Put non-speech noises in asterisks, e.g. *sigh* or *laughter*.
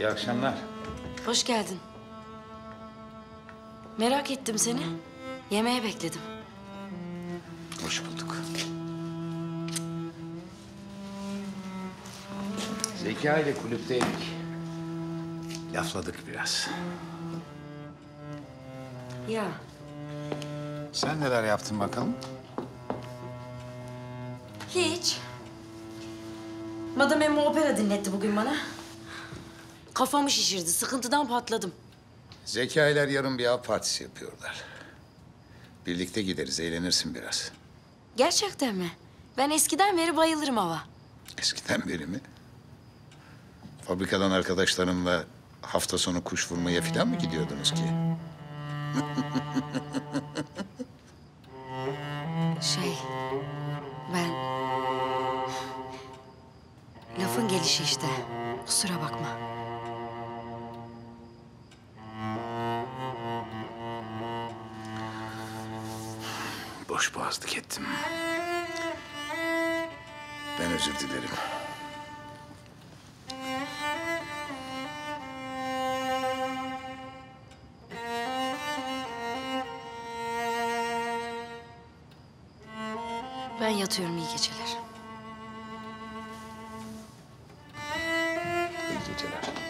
İyi akşamlar. Hoş geldin. Merak ettim seni. Yemeğe bekledim. Hoş bulduk. Zeka ile kulüpteydik. Lafladık biraz. Ya Sen neler yaptın bakalım? hiç. Madame Emma opera dinletti bugün bana. Kafamı şişirdi. Sıkıntıdan patladım. Zekailer yarın bir av partisi yapıyorlar. Birlikte gideriz, eğlenirsin biraz. Gerçekten mi? Ben eskiden beri bayılırım hava. Eskiden beri mi? Fabrikadan arkadaşlarımla hafta sonu kuş vurmaya falan mı gidiyordunuz ki? *laughs* Şey, ben... Lafın gelişi işte. Kusura bakma. Boş boğazlık ettim. Ben özür dilerim. Ben yatıyorum iyi geceler. İyi geceler.